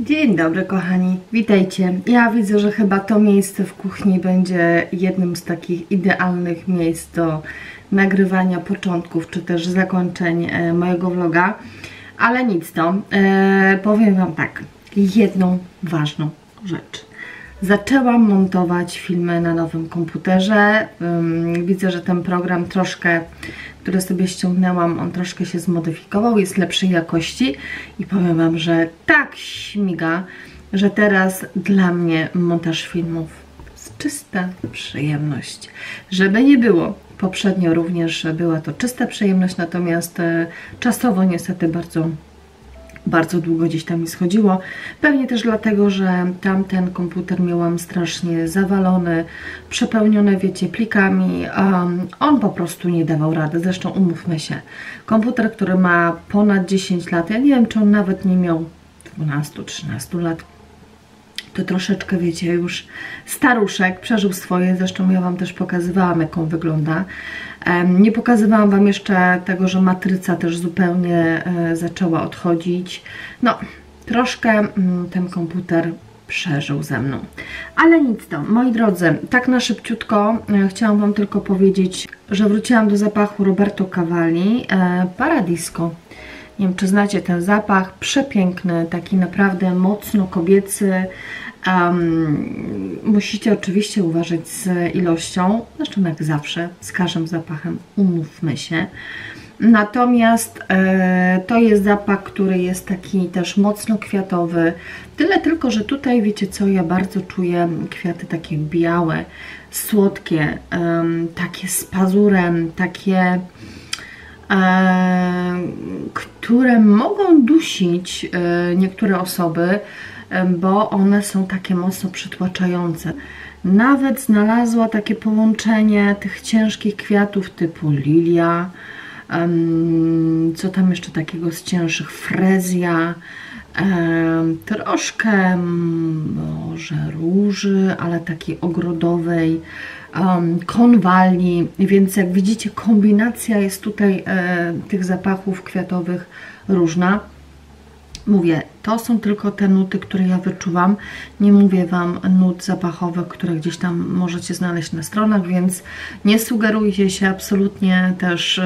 Dzień dobry kochani, witajcie. Ja widzę, że chyba to miejsce w kuchni będzie jednym z takich idealnych miejsc do nagrywania początków czy też zakończeń e, mojego vloga, ale nic to. E, powiem Wam tak, jedną ważną rzecz. Zaczęłam montować filmy na nowym komputerze. Widzę, że ten program troszkę, który sobie ściągnęłam, on troszkę się zmodyfikował, jest lepszej jakości i powiem Wam, że tak śmiga, że teraz dla mnie montaż filmów jest czysta przyjemność. Żeby nie było, poprzednio również była to czysta przyjemność, natomiast e, czasowo niestety bardzo bardzo długo gdzieś tam mi schodziło. Pewnie też dlatego, że tamten komputer miałam strasznie zawalony, przepełniony, wiecie, plikami. Um, on po prostu nie dawał rady. Zresztą umówmy się, komputer, który ma ponad 10 lat, ja nie wiem, czy on nawet nie miał 12-13 lat, to troszeczkę, wiecie, już staruszek, przeżył swoje, zresztą ja Wam też pokazywałam, jak on wygląda. Nie pokazywałam Wam jeszcze tego, że matryca też zupełnie e, zaczęła odchodzić. No, troszkę mm, ten komputer przeżył ze mną. Ale nic to, moi drodzy, tak na szybciutko e, chciałam Wam tylko powiedzieć, że wróciłam do zapachu Roberto Cavalli, e, Paradisco. Nie wiem, czy znacie ten zapach, przepiękny, taki naprawdę mocno kobiecy, Um, musicie oczywiście uważać z ilością, zresztą jak zawsze, z każdym zapachem, umówmy się. Natomiast e, to jest zapach, który jest taki też mocno kwiatowy. Tyle tylko, że tutaj wiecie co, ja bardzo czuję kwiaty takie białe, słodkie, e, takie z pazurem, takie, które mogą dusić e, niektóre osoby, bo one są takie mocno przytłaczające. Nawet znalazła takie połączenie tych ciężkich kwiatów typu lilia, co tam jeszcze takiego z cięższych, frezja, troszkę może róży, ale takiej ogrodowej, konwali, więc jak widzicie kombinacja jest tutaj e, tych zapachów kwiatowych różna. Mówię, to są tylko te nuty, które ja wyczuwam. Nie mówię Wam nut zapachowych, które gdzieś tam możecie znaleźć na stronach, więc nie sugerujcie się absolutnie też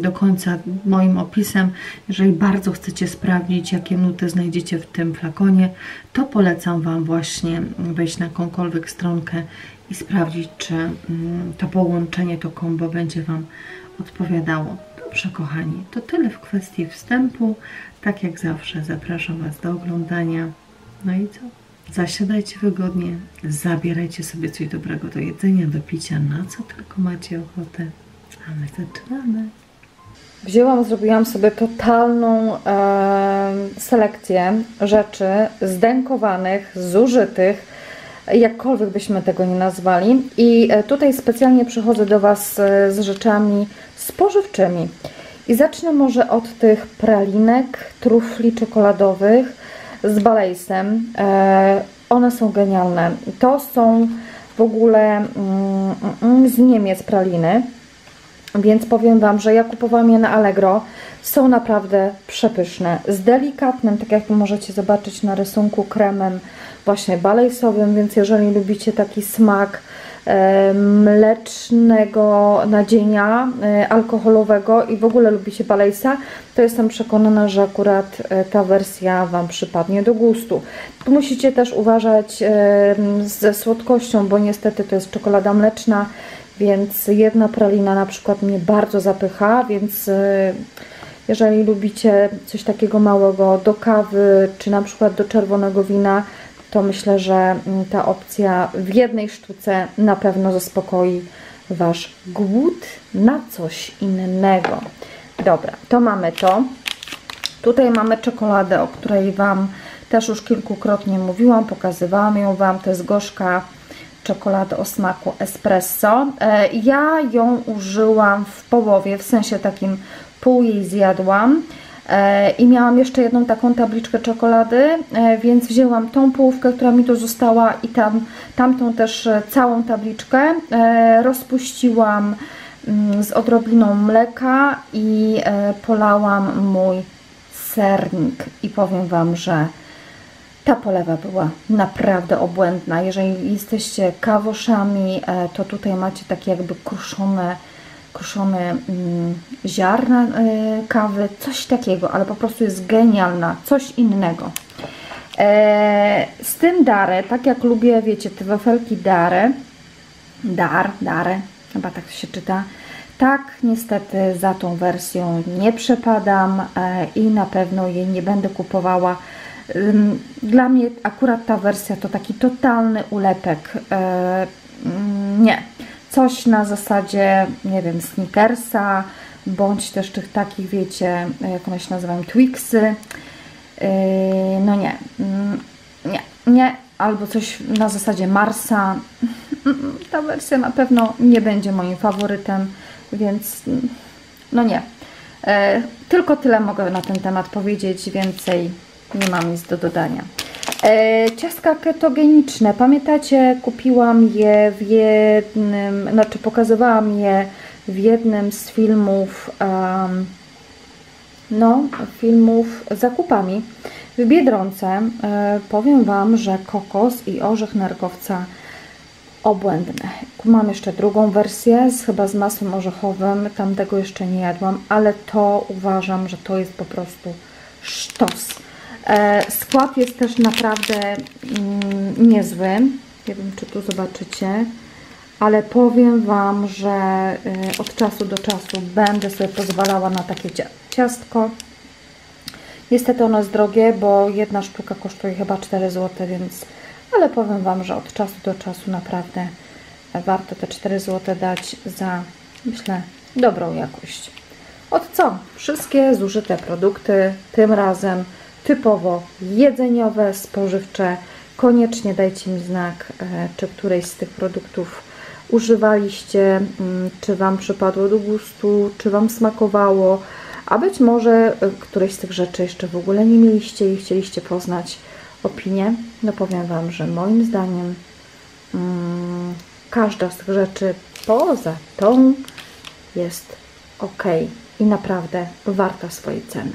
do końca moim opisem. Jeżeli bardzo chcecie sprawdzić, jakie nuty znajdziecie w tym flakonie, to polecam Wam właśnie wejść na jakąkolwiek stronkę i sprawdzić, czy mm, to połączenie, to kombo będzie Wam odpowiadało. Dobrze, kochani, to tyle w kwestii wstępu. Tak jak zawsze zapraszam Was do oglądania. No i co? Zasiadajcie wygodnie, zabierajcie sobie coś dobrego do jedzenia, do picia, na co tylko macie ochotę. A my zaczynamy. Wzięłam, zrobiłam sobie totalną e, selekcję rzeczy zdękowanych, zużytych, jakkolwiek byśmy tego nie nazwali. I e, tutaj specjalnie przychodzę do Was e, z rzeczami spożywczymi. I zacznę może od tych pralinek, trufli czekoladowych z balejsem. E, one są genialne. To są w ogóle mm, mm, z Niemiec praliny. Więc powiem Wam, że ja kupowałam je na Allegro. Są naprawdę przepyszne. Z delikatnym, tak jak możecie zobaczyć na rysunku, kremem właśnie balejsowym, więc jeżeli lubicie taki smak mlecznego nadzienia e, alkoholowego i w ogóle lubicie balejsa, to jestem przekonana, że akurat e, ta wersja Wam przypadnie do gustu. Tu musicie też uważać ze słodkością, bo niestety to jest czekolada mleczna, więc jedna pralina na przykład mnie bardzo zapycha, więc jeżeli lubicie coś takiego małego do kawy, czy na przykład do czerwonego wina, to myślę, że mm, ta opcja w jednej sztuce na pewno zaspokoi Wasz głód na coś innego. Dobra, to mamy to. Tutaj mamy czekoladę, o której Wam też już kilkukrotnie mówiłam, pokazywałam ją Wam. To jest gorzka czekolada o smaku espresso. E, ja ją użyłam w połowie, w sensie takim pół jej zjadłam. E, I miałam jeszcze jedną taką tabliczkę czekolady, e, więc wzięłam tą połówkę, która mi tu została i tam, tamtą też e, całą tabliczkę. Rozpuściłam mm, z odrobiną mleka i polałam mój sernik. I powiem Wam, że Ta polewa była naprawdę obłędna. Jeżeli jesteście kawoszami, to tutaj macie takie jakby kruszone, kruszone mm, ziarna e, kawy, coś takiego, ale po prostu jest genialna, coś innego. E, z tym Dare, tak jak lubię, wiecie, te wafelki Dare, Dar, Dare, chyba tak się czyta, tak, niestety za tą wersją nie przepadam e, i na pewno jej nie będę kupowała. Dla mnie akurat ta wersja to taki totalny ulepek. Mm, Nie. Coś na zasadzie, nie wiem, Snickersa, bądź też tych takich, wiecie, jak one się nazywają, Twixy. Yy, No nie. Mm, Nie, nie. Albo coś na zasadzie Marsa. Ta wersja na pewno nie będzie moim faworytem, więc mm, no nie. E, Tylko tyle mogę na ten temat powiedzieć, więcej nie mam nic do dodania. E, Ciastka ketogeniczne, pamiętacie, kupiłam je w jednym, znaczy pokazywałam je w jednym z filmów, em, no, filmów z zakupami w Biedronce. E, powiem Wam, że kokos i orzech nerkowca obłędne. Mam jeszcze drugą wersję, z, chyba z masłem orzechowym, tamtego jeszcze nie jadłam, ale to uważam, że to jest po prostu sztos. E, skład jest też naprawdę mm, niezły. Nie wiem, czy tu zobaczycie, ale powiem Wam, że y, od czasu do czasu będę sobie pozwalała na takie cia- ciastko. Niestety ono jest drogie, bo jedna sztuka kosztuje chyba 4 zł, więc ale powiem Wam, że od czasu do czasu naprawdę warto te 4 zł dać za, myślę, dobrą jakość. Od co? Wszystkie zużyte produkty, tym razem typowo jedzeniowe, spożywcze. Koniecznie dajcie mi znak, e, czy którejś z tych produktów używaliście, czy Wam przypadło do gustu, czy Wam smakowało, a być może e, któreś z tych rzeczy jeszcze w ogóle nie mieliście i chcieliście poznać opinię. No powiem Wam, że moim zdaniem mm, każda z tych rzeczy poza tą jest ok i naprawdę warta swojej ceny.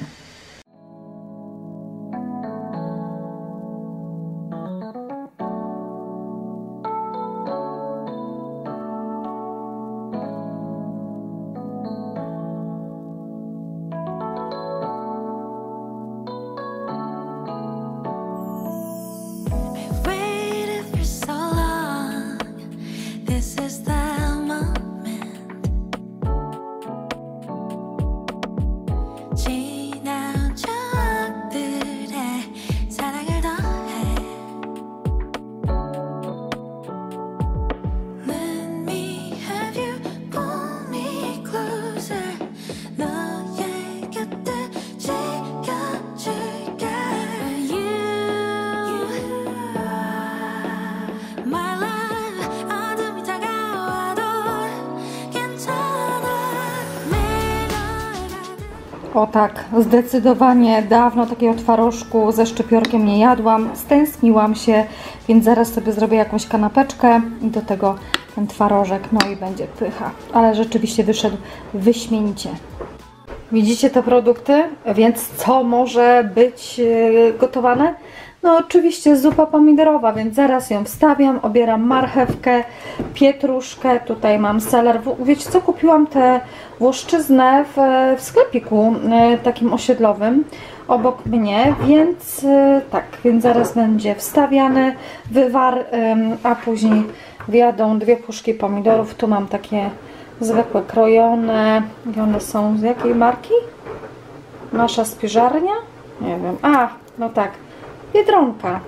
O tak, zdecydowanie dawno takiego twarożku ze szczypiorkiem nie jadłam. Stęskniłam się, więc zaraz sobie zrobię jakąś kanapeczkę i do tego ten twarożek, no i będzie pycha. Ale rzeczywiście wyszedł wyśmienicie. Widzicie te produkty? Więc co może być e, gotowane? No oczywiście zupa pomidorowa, więc zaraz ją wstawiam, obieram marchewkę, pietruszkę, tutaj mam seler. Wiecie co, kupiłam tę włoszczyznę w, w sklepiku e, takim osiedlowym obok mnie, więc e, tak, więc zaraz będzie wstawiany wywar, a później wjadą dwie puszki pomidorów. Tu mam takie zwykłe krojone i one są z jakiej marki? Nasza spiżarnia? Nie wiem. A, no tak. Biedronka.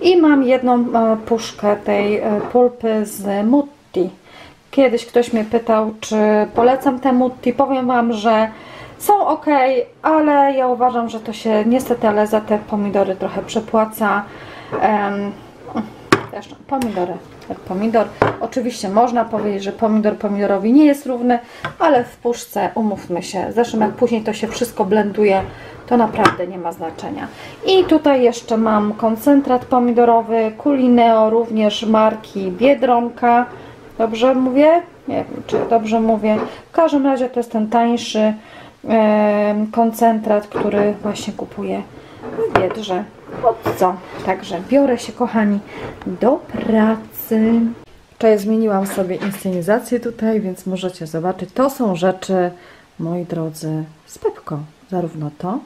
I mam jedną e, puszkę tej e, pulpy z Mutti. Kiedyś ktoś mnie pytał, czy polecam te Mutti. Powiem Wam, że są ok, ale ja uważam, że to się niestety, ale za te pomidory trochę przepłaca. Em, Zresztą pomidory jak pomidor. Oczywiście można powiedzieć, że pomidor pomidorowi nie jest równy, ale w puszce umówmy się. Zresztą jak później to się wszystko blenduje, to naprawdę nie ma znaczenia. I tutaj jeszcze mam koncentrat pomidorowy Culineo, również marki Biedronka. Dobrze mówię? Nie wiem, czy dobrze mówię. W każdym razie to jest ten tańszy koncentrat, który właśnie kupuję w Biedrze. po co? Także biorę się, kochani, do pracy. Wczoraj zmieniłam sobie inscenizację tutaj, więc możecie zobaczyć. To są rzeczy, moi drodzy, z Pepko. Zarówno to,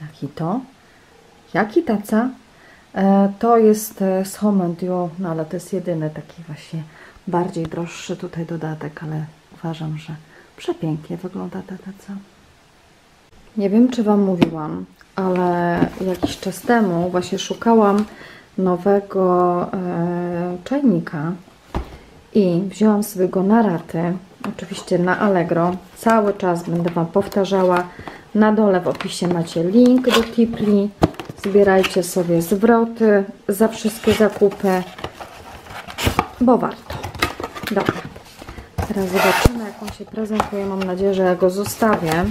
jak i to, jak i taca. E, To jest e, z Home no ale to jest jedyny taki właśnie bardziej droższy tutaj dodatek, ale uważam, że przepięknie wygląda ta taca. Nie wiem, czy Wam ale jakiś czas temu właśnie szukałam nowego e, czajnika i wzięłam sobie go na raty, oczywiście na Allegro. Cały czas będę Wam powtarzała. Na dole w opisie macie link do Tipli. Zbierajcie sobie zwroty za wszystkie zakupy, bo warto. Dobra. Teraz zobaczymy, jak on się prezentuje. Mam nadzieję, że ja go zostawię,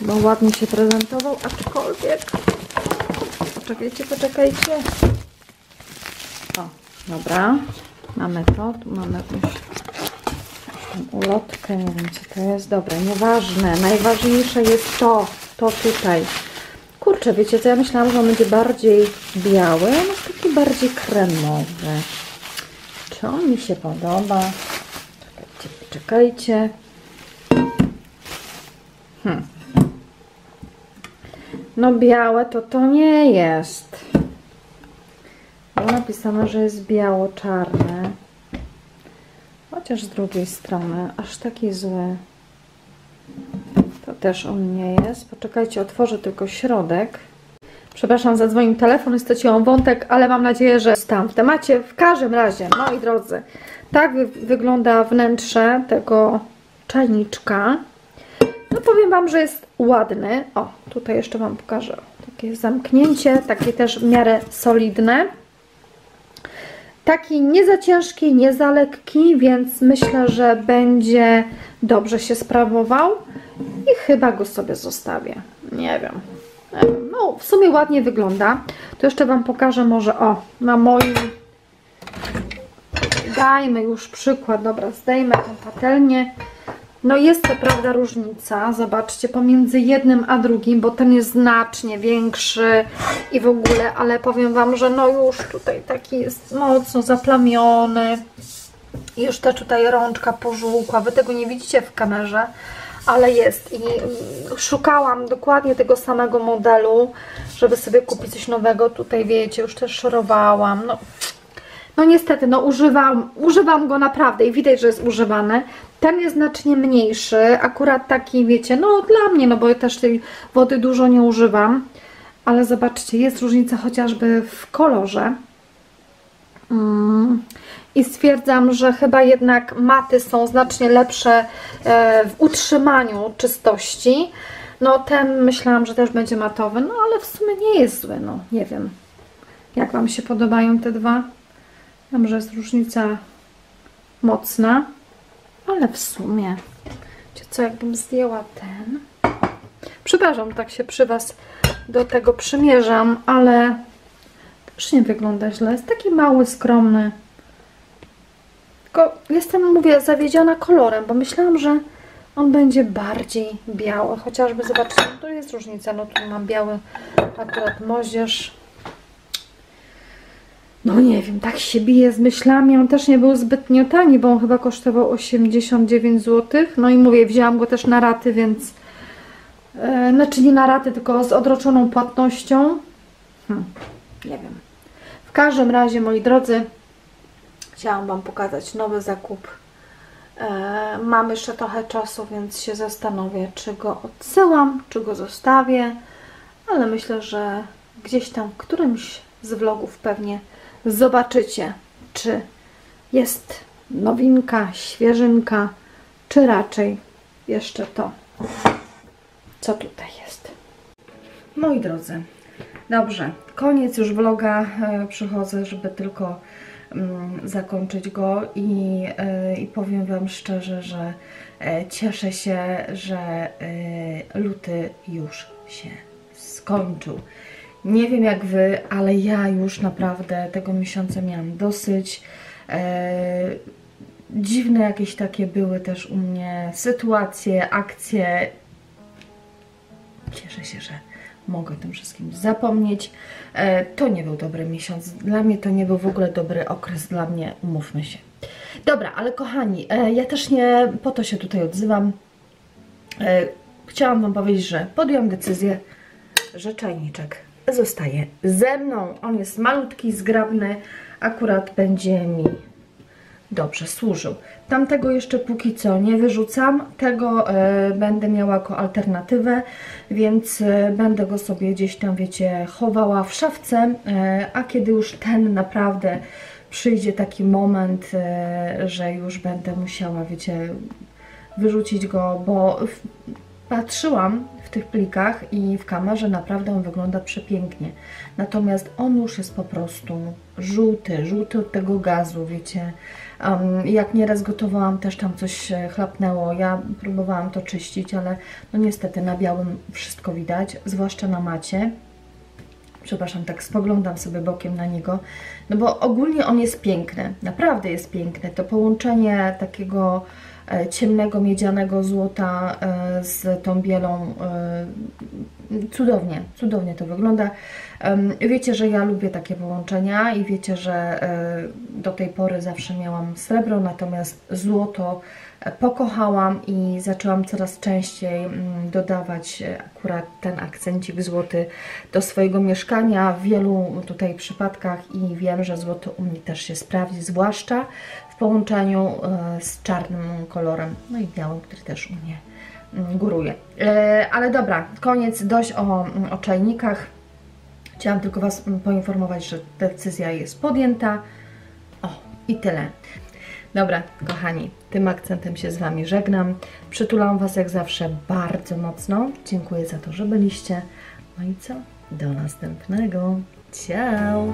bo ładnie się prezentował, aczkolwiek... Poczekajcie, poczekajcie. O, dobra. Mamy to, tu mamy jakąś ulotkę, nie wiem co to jest. Dobra, nieważne. Najważniejsze jest to, to tutaj. Kurczę, wiecie co, ja myślałam, że on będzie bardziej biały, on jest taki bardziej kremowy. Czy on mi się podoba? Czekajcie, poczekajcie. Hmm. No białe to to nie jest. Było napisane, że jest biało-czarne. Chociaż z drugiej strony, aż taki zły. To też on nie jest. Poczekajcie, otworzę tylko środek. Przepraszam, zadzwonił telefon, straciłam wątek, ale mam nadzieję, że tam w temacie. W każdym razie, moi drodzy, tak wy wygląda wnętrze tego czajniczka. No powiem Wam, że jest ładny. O, tutaj jeszcze Wam pokażę. Takie zamknięcie, takie też w miarę solidne. Taki nie za ciężki, nie za lekki, więc myślę, że będzie dobrze się sprawował i chyba go sobie zostawię. Nie wiem. No, w sumie ładnie wygląda. To jeszcze Wam pokażę może, o, na moim dajmy już przykład, dobra, zdejmę tą patelnię. No jest to prawda różnica, zobaczcie, pomiędzy jednym a drugim, bo ten jest znacznie większy i w ogóle, ale powiem Wam, że no już tutaj taki jest mocno zaplamiony. Już ta tutaj rączka pożółkła, Wy tego nie widzicie w kamerze, ale jest. I mm, szukałam dokładnie tego samego modelu, żeby sobie kupić coś nowego. Tutaj wiecie, już też szorowałam. No, no niestety, no używam, używam go naprawdę i widać, że jest używany. Ten jest znacznie mniejszy, akurat taki, wiecie, no dla mnie, no bo też tej wody dużo nie używam. Ale zobaczcie, jest różnica chociażby w kolorze. Mm. I stwierdzam, że chyba jednak maty są znacznie lepsze e, w utrzymaniu czystości. No ten myślałam, że też będzie matowy, no ale w sumie nie jest zły, no nie wiem. Jak Wam się podobają te dwa? Wiem, że jest różnica mocna, ale w sumie, wiecie co, jakbym zdjęła ten. Przepraszam, tak się przy Was do tego przymierzam, ale też nie wygląda źle. Jest taki mały, skromny. Tylko jestem, mówię, zawiedziona kolorem, bo myślałam, że on będzie bardziej biały. Chociażby, zobaczcie, tu jest różnica. No tu mam biały akurat moździerz. No nie wiem, tak się bije z myślami. On też nie był zbytnio tani, bo on chyba kosztował 89 zł. No i mówię, wzięłam go też na raty, więc... E, znaczy nie na raty, tylko z odroczoną płatnością. Hm, nie wiem. W każdym razie, moi drodzy, chciałam Wam pokazać nowy zakup. E, mam jeszcze trochę czasu, więc się zastanowię, czy go odsyłam, czy go zostawię. Ale myślę, że gdzieś tam w którymś z vlogów pewnie zobaczycie, czy jest nowinka, świeżynka, czy raczej jeszcze to, co tutaj jest. Moi drodzy, dobrze, koniec już vloga. E, Przychodzę, żeby tylko mm, zakończyć go i, e, i powiem Wam szczerze, że e, cieszę się, że luty już się skończył. Nie wiem jak Wy, ale ja już naprawdę tego miesiąca miałam dosyć. E, dziwne jakieś takie były też u mnie sytuacje, akcje. Cieszę się, że mogę tym wszystkim zapomnieć. E, to nie był dobry miesiąc. Dla mnie to nie był w ogóle dobry okres. Dla mnie, umówmy się. Dobra, ale kochani, e, ja też nie po to się tutaj odzywam. E, chciałam Wam powiedzieć, że podjęłam decyzję, że czajniczek zostaje ze mną. On jest malutki, zgrabny, akurat będzie mi dobrze służył. Tamtego jeszcze póki co nie wyrzucam, tego e, będę miała jako alternatywę, więc e, będę go sobie gdzieś tam, wiecie, chowała w szafce, e, a kiedy już ten naprawdę przyjdzie taki moment, że już będę musiała, wiecie, wyrzucić go, bo w, patrzyłam w tych plikach i w kamerze naprawdę on wygląda przepięknie. Natomiast on już jest po prostu żółty, żółty od tego gazu, wiecie. Um, jak nieraz gotowałam, też tam coś chlapnęło. Ja próbowałam to czyścić, ale no niestety na białym wszystko widać, zwłaszcza na macie przepraszam, tak spoglądam sobie bokiem na niego, no bo ogólnie on jest piękny, naprawdę jest piękny. To połączenie takiego ciemnego, miedzianego złota e, z tą bielą, e, cudownie, cudownie to wygląda. Wiecie, że ja lubię takie połączenia i wiecie, że e, do tej pory zawsze miałam srebro, natomiast złoto e, pokochałam i zaczęłam coraz częściej mm, dodawać e, akurat ten akcencik złoty do swojego mieszkania w wielu tutaj przypadkach i wiem, że złoto u mnie też się sprawdzi, zwłaszcza połączeniu e, z czarnym kolorem, no i białym, który też u mnie mm, góruje. E, Ale dobra, koniec, dość o, o czajnikach. Chciałam tylko Was mm, poinformować, że decyzja jest podjęta. O, i tyle. Dobra, kochani, tym akcentem się z Wami żegnam. Przytulam Was jak zawsze bardzo mocno. Dziękuję za to, że byliście. No i co? Do następnego. Ciao!